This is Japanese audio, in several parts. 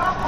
Oh,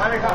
誰か。